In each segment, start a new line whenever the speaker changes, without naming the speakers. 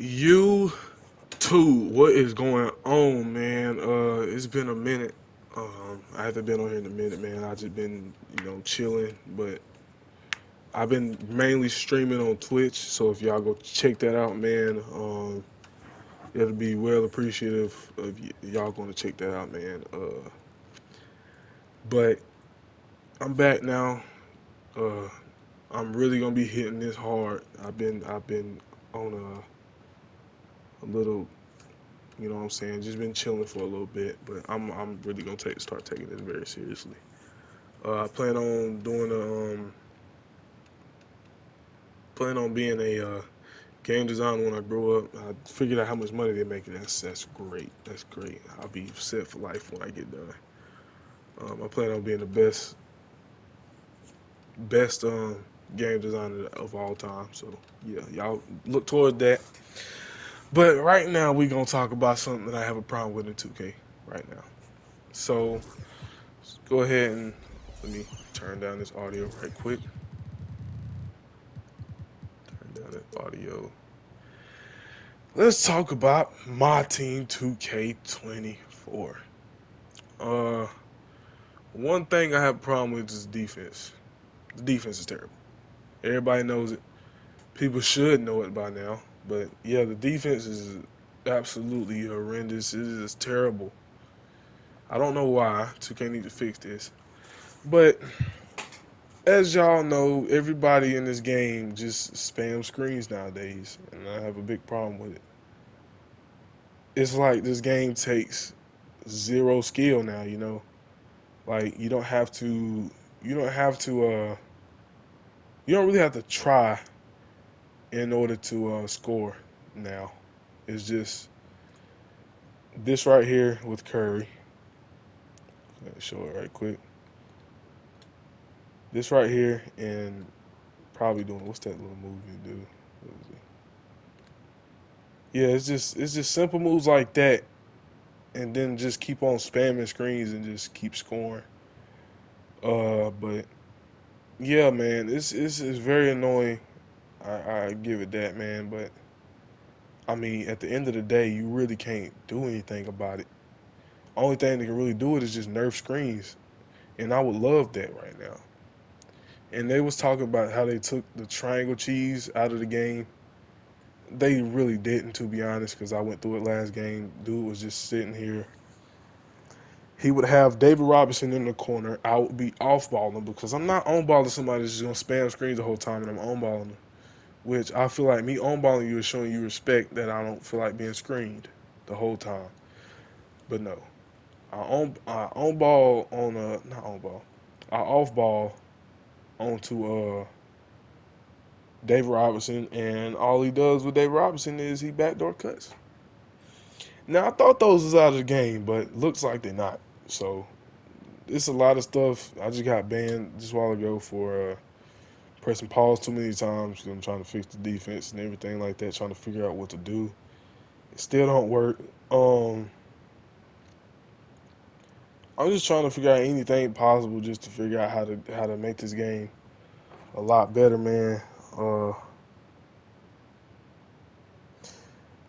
You too. What is going on, man? Uh, it's been a minute. Um, I haven't been on here in a minute, man. I just been, you know, chilling. But I've been mainly streaming on Twitch. So if y'all go check that out, man, um, it'll be well appreciative of y- y'all going to check that out, man. Uh, but I'm back now. Uh, I'm really gonna be hitting this hard. I've been, I've been on a, a little You know what I'm saying? Just been chilling for a little bit, but I'm I'm really gonna take start taking this very seriously. Uh, I plan on doing a um, plan on being a uh, game designer when I grow up. I figured out how much money they're making. That's that's great. That's great. I'll be set for life when I get done. Um, I plan on being the best best um, game designer of all time. So yeah, y'all look toward that. But right now we're gonna talk about something that I have a problem with in 2K right now. So go ahead and let me turn down this audio right quick. Turn down that audio. Let's talk about my team 2K24. Uh, one thing I have a problem with is defense. The defense is terrible. Everybody knows it. People should know it by now. But yeah, the defense is absolutely horrendous. It is terrible. I don't know why 2K need to fix this. But as y'all know, everybody in this game just spam screens nowadays, and I have a big problem with it. It's like this game takes zero skill now, you know. Like you don't have to you don't have to uh you don't really have to try in order to uh, score now. It's just this right here with Curry. Let me show it right quick. This right here and probably doing what's that little move you do? Yeah, it's just it's just simple moves like that and then just keep on spamming screens and just keep scoring. Uh but yeah, man, it's it's, it's very annoying. I, I give it that, man, but I mean, at the end of the day, you really can't do anything about it. Only thing that can really do it is just nerf screens, and I would love that right now. And they was talking about how they took the triangle cheese out of the game. They really didn't, to be honest, because I went through it last game. Dude was just sitting here. He would have David Robinson in the corner. I would be off balling because I'm not on balling somebody that's just gonna spam screens the whole time, and I'm on balling them. Which I feel like me on balling you is showing you respect that I don't feel like being screened the whole time. But no, I on I on ball on a not on ball, I off ball onto uh David Robinson, and all he does with David Robinson is he backdoor cuts. Now I thought those was out of the game, but looks like they're not. So it's a lot of stuff. I just got banned just a while ago for uh, pressing pause too many times because I'm trying to fix the defense and everything like that, trying to figure out what to do. It still don't work. Um, I'm just trying to figure out anything possible just to figure out how to how to make this game a lot better, man. Uh,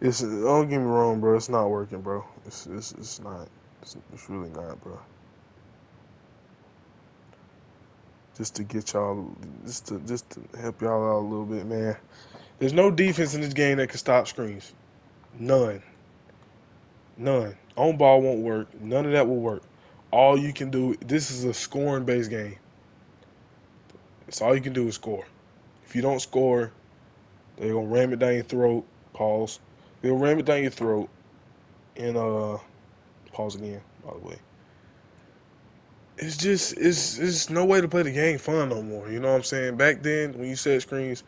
it's don't get me wrong, bro. It's not working, bro. It's it's, it's not. It's, it's really not, bro. Just to get y'all, just to just to help y'all out a little bit, man. There's no defense in this game that can stop screens. None. None. On ball won't work. None of that will work. All you can do. This is a scoring based game. It's all you can do is score. If you don't score, they're gonna ram it down your throat. Pause. They'll ram it down your throat. And uh, pause again. By the way, it's just it's it's no way to play the game fun no more. You know what I'm saying? Back then, when you set screens,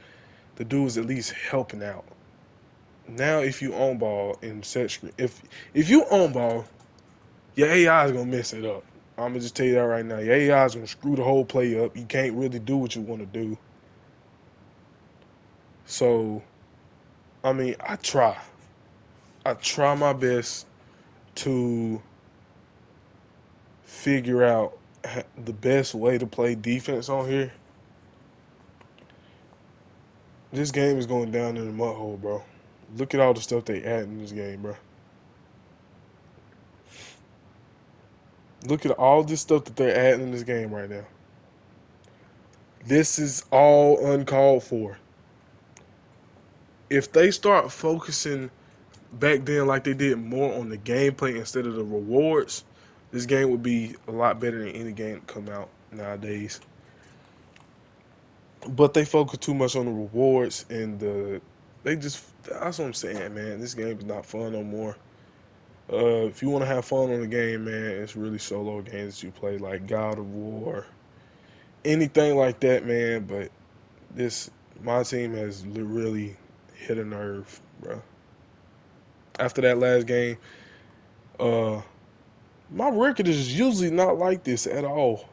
the dude was at least helping out. Now, if you on ball and set screen, if if you on ball, your AI is gonna mess it up. I'm gonna just tell you that right now. Your AI is gonna screw the whole play up. You can't really do what you want to do. So, I mean, I try. I try my best to figure out the best way to play defense on here. This game is going down in the mud hole, bro. Look at all the stuff they add in this game, bro. Look at all this stuff that they're adding in this game right now. This is all uncalled for. If they start focusing back then like they did more on the gameplay instead of the rewards, this game would be a lot better than any game come out nowadays. But they focus too much on the rewards and the they just that's what I'm saying, man. This game is not fun no more. Uh, if you want to have fun on the game, man, it's really solo games you play, like God of War, anything like that, man. But this, my team has really hit a nerve, bro. After that last game, uh, my record is usually not like this at all.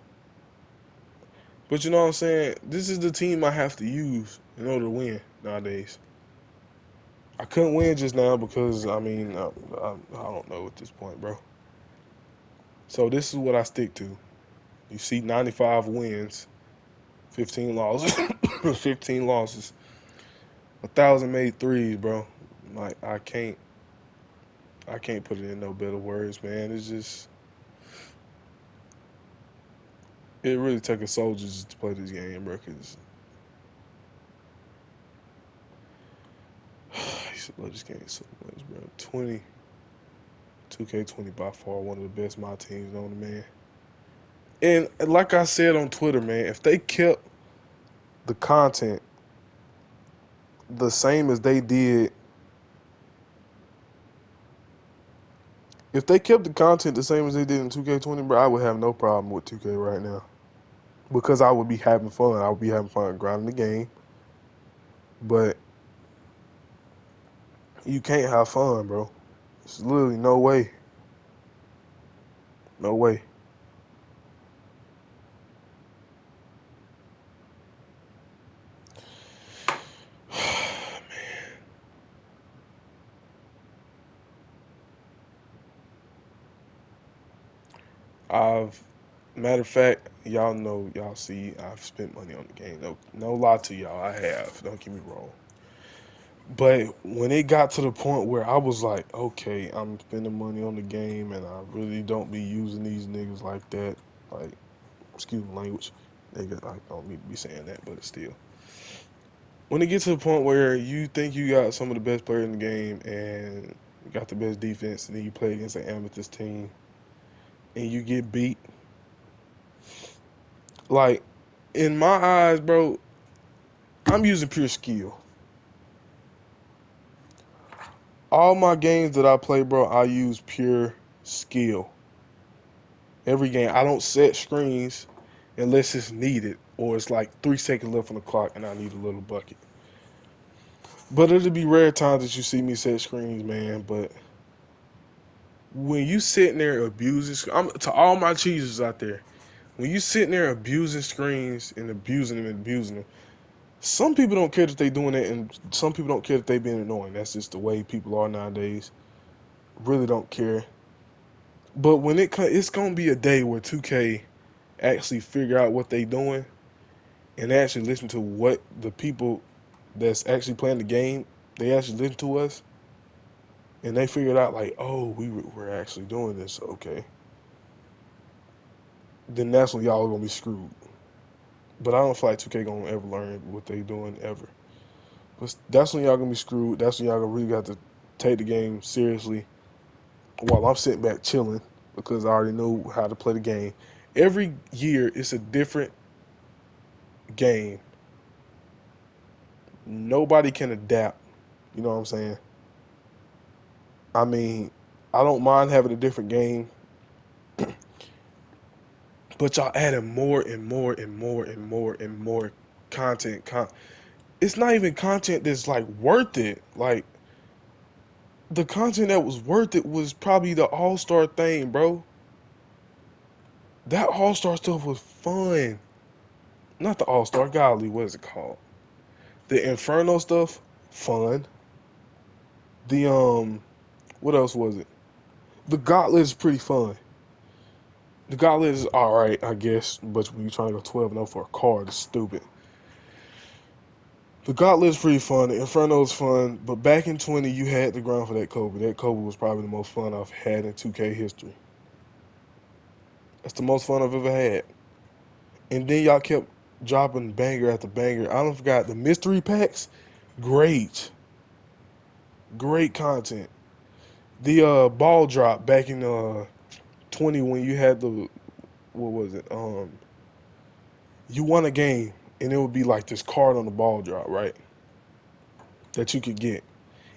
But you know what I'm saying? This is the team I have to use in order to win nowadays. I couldn't win just now because I mean I, I, I, don't know at this point, bro. So this is what I stick to. You see, 95 wins, 15 losses, 15 losses, a thousand made threes, bro. Like I can't, I can't put it in no better words, man. It's just, it really took a soldier to play this game, bro. Cause I love this game so much, bro. 20, 2K20 by far one of the best my teams the man. And like I said on Twitter, man, if they kept the content the same as they did, if they kept the content the same as they did in 2K20, bro, I would have no problem with 2K right now. Because I would be having fun. I would be having fun grinding the game. But you can't have fun, bro. There's literally no way. No way. I've matter of fact, y'all know, y'all see, I've spent money on the game. No, no lie to y'all, I have. Don't get me wrong. But when it got to the point where I was like, okay, I'm spending money on the game and I really don't be using these niggas like that. Like, excuse my language. Nigga, I don't need to be saying that, but still. When it gets to the point where you think you got some of the best players in the game and got the best defense and then you play against an amethyst team and you get beat, like, in my eyes, bro, I'm using pure skill all my games that I play, bro, I use pure skill. Every game, I don't set screens unless it's needed or it's like three seconds left on the clock and I need a little bucket. But it'll be rare times that you see me set screens, man. But when you sitting there abusing, I'm, to all my cheesers out there, when you sitting there abusing screens and abusing them and abusing them, some people don't care that they doing it, and some people don't care that they being annoying. That's just the way people are nowadays. Really don't care. But when it it's gonna be a day where 2K actually figure out what they doing, and actually listen to what the people that's actually playing the game they actually listen to us, and they figured out like, oh, we were actually doing this. Okay. Then that's when y'all are gonna be screwed. But I don't feel like 2K gonna ever learn what they doing ever. But that's when y'all gonna be screwed. That's when y'all gonna really got to take the game seriously. While I'm sitting back chilling because I already know how to play the game. Every year it's a different game. Nobody can adapt. You know what I'm saying? I mean, I don't mind having a different game but y'all adding more and more and more and more and more content. Con- it's not even content that's like worth it. Like the content that was worth it was probably the All Star thing, bro. That All Star stuff was fun. Not the All Star, golly, what is it called? The Inferno stuff, fun. The um, what else was it? The Gauntlet is pretty fun. The gauntlet is all right, all right, I guess, but when you're trying to go 12 0 for a card, it's stupid. The Gauntlet's pretty fun. The Inferno's fun, but back in 20, you had the ground for that Kobe. That Kobe was probably the most fun I've had in 2K history. That's the most fun I've ever had. And then y'all kept dropping banger after banger. I don't forgot the mystery packs. Great, great content. The uh, ball drop back in uh, 20 when you had the what was it? Um, you won a game and it would be like this card on the ball drop, right? That you could get.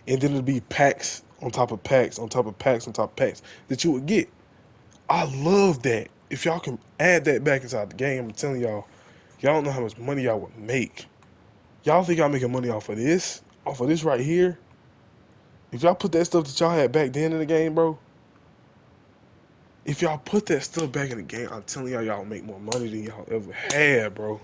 And then it'd be packs on top of packs on top of packs on top of packs that you would get. I love that. If y'all can add that back inside the game, I'm telling y'all, y'all don't know how much money y'all would make. Y'all think y'all making money off of this? Off of this right here? If y'all put that stuff that y'all had back then in the game, bro, if y'all put that stuff back in the game, I'm telling y'all, y'all make more money than y'all ever had, bro.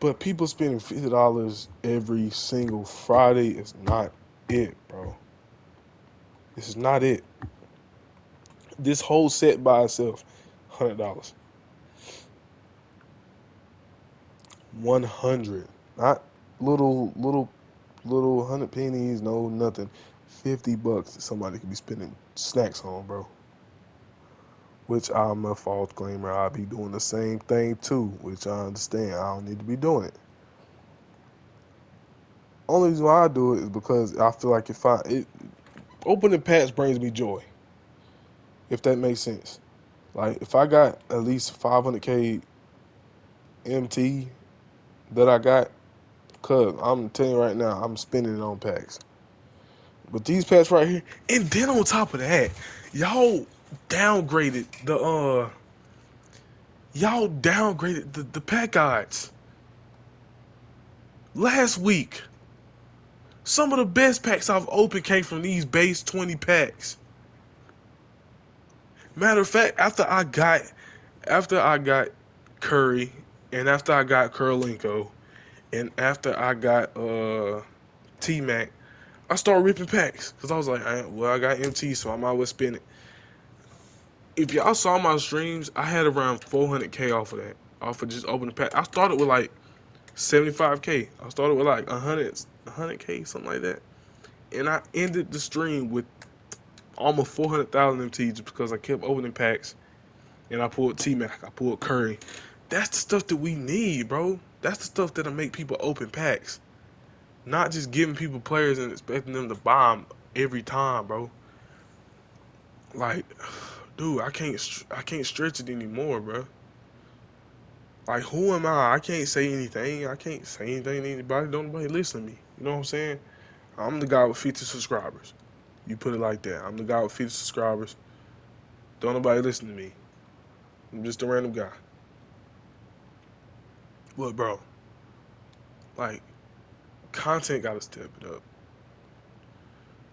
But people spending fifty dollars every single Friday is not it, bro. This is not it. This whole set by itself, hundred dollars. One hundred, not little, little, little hundred pennies. No, nothing. Fifty bucks that somebody could be spending snacks on, bro which I'm a false claimer. I'll be doing the same thing too, which I understand. I don't need to be doing it. Only reason why I do it is because I feel like if I it opening packs brings me joy. If that makes sense. Like if I got at least 500k MT that I got, cause I'm telling you right now, I'm spending it on packs. But these packs right here, and then on top of that, y'all downgraded the uh y'all downgraded the, the pack odds last week. Some of the best packs I've opened came from these base 20 packs. Matter of fact, after I got after I got Curry and after I got Kirilenko and after I got uh T Mac, I started ripping packs because I was like, well, I got MT, so I might as well spend it if y'all saw my streams, I had around 400k off of that, off of just opening pack. I started with like 75k. I started with like 100, 100k, something like that, and I ended the stream with almost 400,000 MT just because I kept opening packs, and I pulled T Mac, I pulled Curry. That's the stuff that we need, bro. That's the stuff that'll make people open packs, not just giving people players and expecting them to bomb every time, bro. Like dude, I can't I can't stretch it anymore, bro. Like, who am I? I can't say anything. I can't say anything to anybody. Don't nobody listen to me. You know what I'm saying? I'm the guy with 50 subscribers. You put it like that. I'm the guy with 50 subscribers. Don't nobody listen to me. I'm just a random guy. What, bro? Like, content got to step it up.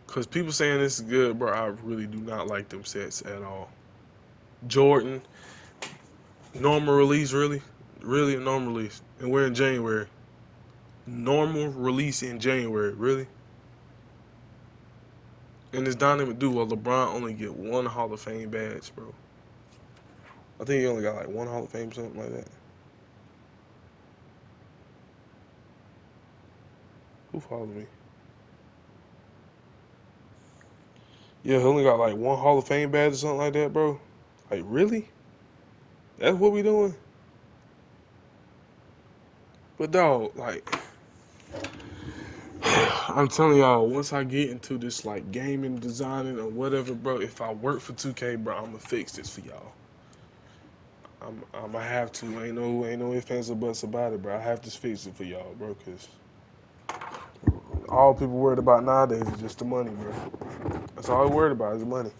Because people saying this is good, bro, I really do not like them sets at all. Jordan, normal release, really? Really a normal release. And we're in January. Normal release in January, really? And this dynamic duo, LeBron only get one Hall of Fame badge, bro. I think he only got like one Hall of Fame, something like that. Who followed me? Yeah, he only got like one Hall of Fame badge or something like that, bro. Like, really? That's what we doing? But dog, like, I'm telling y'all, once I get into this like gaming, designing, or whatever, bro, if I work for 2K, bro, I'm gonna fix this for y'all. I'm, I'm gonna have to. Ain't no, ain't no ifs ands or buts about it, bro. I have to fix it for y'all, bro, cause all people worried about nowadays is just the money, bro. That's all they worried about is money.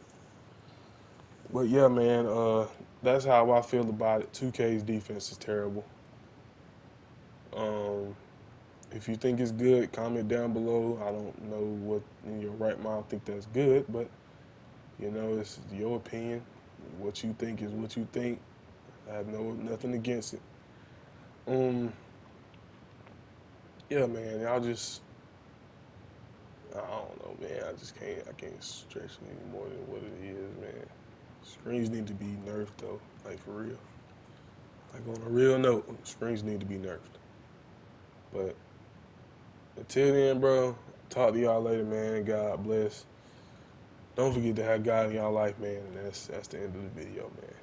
But yeah, man, uh, that's how I feel about it. 2K's defense is terrible. Um, if you think it's good, comment down below. I don't know what in your right mind think that's good, but you know, it's your opinion. What you think is what you think. I have no nothing against it. Um, yeah, man, y'all just I don't know, man. I just can't. I can't stretch it any more than what it is, man. Screens need to be nerfed though, like for real. Like on a real note, screens need to be nerfed. But until then, bro, talk to y'all later, man. God bless. Don't forget to have God in y'all life, man. And that's that's the end of the video, man.